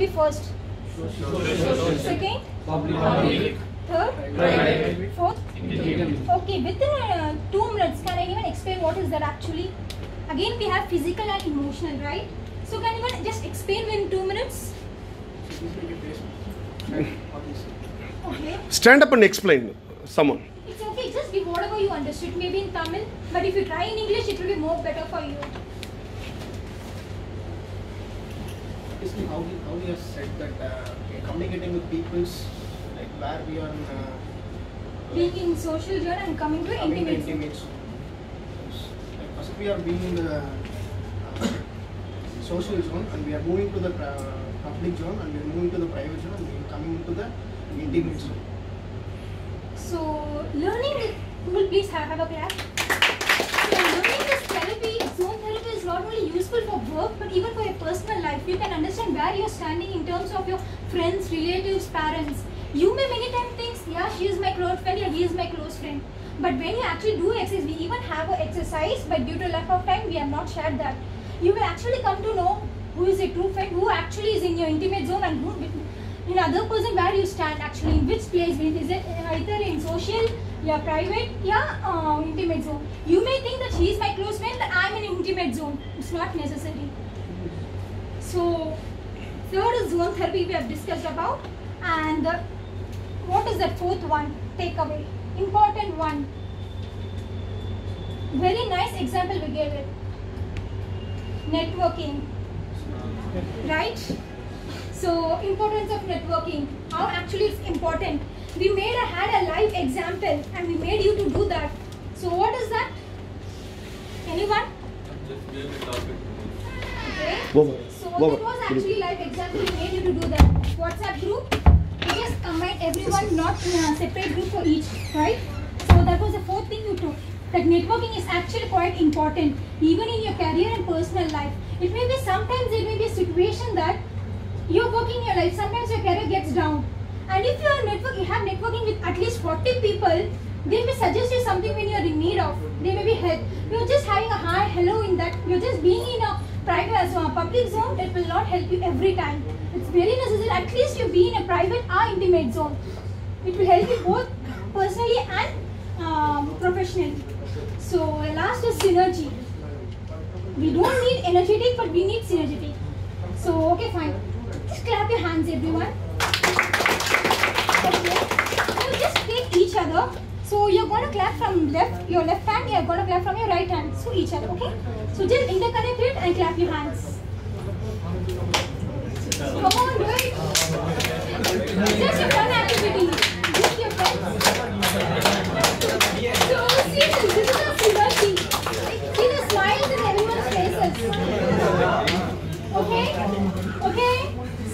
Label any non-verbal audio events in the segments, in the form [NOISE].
Be first. Second. Third. Fourth. Okay, within uh, two minutes, can anyone explain what is that actually? Again, we have physical and emotional, right? So, can anyone just explain within two minutes? Okay. Stand up and explain, someone. It's okay, just give whatever you understood, maybe in Tamil, but if you try in English, it will be more better for you. Basically, how we, how we have said that uh, communicating with people's like where we are in, uh, Being in social zone and coming to coming intimate. zone. intimate. Like first we are being in the uh, social zone and we are moving to the uh, public zone and we are moving to the private zone and we are coming into the intimate zone. So, learning, will please have, have a clap? So, learning this therapy, zone therapy is not only useful for work but even for your personal life. You can understand where you're standing in terms of your friends, relatives, parents. You may many times think, yeah, she is my close friend, yeah, he is my close friend. But when you actually do exercise, we even have an exercise, but due to lack of time, we have not shared that. You will actually come to know who is a true friend, who actually is in your intimate zone, and who in other person where you stand actually in which place is it either in social yeah private yeah uh, intimate zone you may think that she is my close friend in intimate zone. It's not necessary. So third is zone therapy we have discussed about and uh, what is the fourth one? Takeaway. Important one. Very nice example we gave it. Networking. Right? So importance of networking, how actually it's important. We made a had a live example and we made you to do that. So what is that? Anyone? So that was actually live example we made you to do that. WhatsApp group. We just combined everyone not in a separate group for each, right? So that was the fourth thing you took. That networking is actually quite important, even in your career and personal life. It may be sometimes it may be a situation that you're working your life, sometimes your career gets down. And if you are network, you have networking with at least 40 people, they may suggest you something when you're in need of. They may be help. You're just having a hi, hello in that. You're just being in a private zone, public zone. It will not help you every time. It's very necessary. At least you be in a private or intimate zone. It will help you both personally and um, professionally. So last is synergy. We don't need energetic, but we need synergetic. So okay, fine. Just clap your hands, everyone. Okay. You just take each other. So you're gonna clap from left, your left hand. You're gonna clap from your right hand. So each other, okay? So just interconnect it and clap your hands. Come on, do it. Just a fun activity. With your friends. So see this. This is a synergy. See the smiles in everyone's faces. Okay? Okay?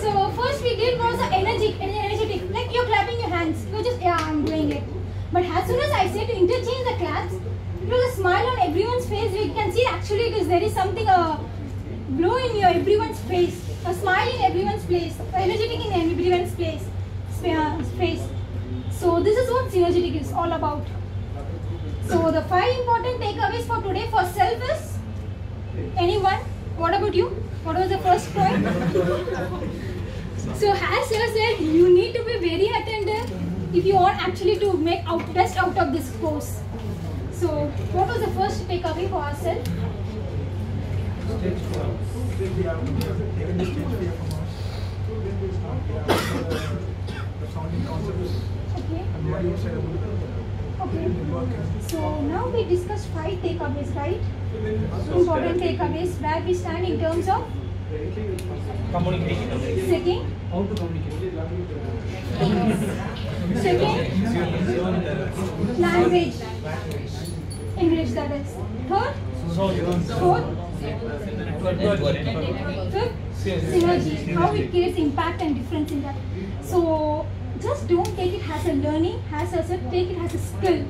So first we did was the energetic, energetic. Like you're clapping your hands. You're just, yeah, I'm doing it. But as soon as I said to interchange the claps, it was a smile on everyone's face. You can see actually is there is something uh, glow in your everyone's face. A smile in everyone's face. Energetic in everyone's place. uh, Face. So this is what synergetic is all about. So the five important takeaways for today for self is anyone? What about you? What was the first point? [LAUGHS] so as said, you need to be very attentive if you want actually to make out best out of this course. So what was the first takeaway for ourselves? Okay. Okay. So now we discussed five takeaways, right? Important takeaways where we stand in terms of Communication. second, How to communicate? Language, English that is. Third, fourth, fifth, synergy, how it creates impact and difference in that. So just don't take it as a learning, as a take it as a skill.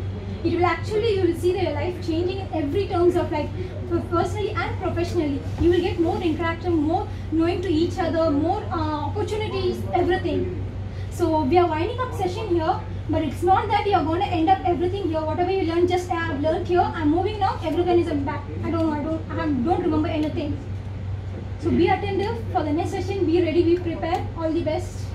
It will actually you will see their life changing in every terms of for personally and professionally. You will get more interaction, more knowing to each other, more uh, opportunities, everything. So we are winding up session here, but it's not that you're going to end up everything here. Whatever you learned, just uh, I have learned here. I'm moving now. Everyone is back. I don't know. I don't. I have- don't remember anything. So be attentive for the next session. Be ready. Be prepared. All the best.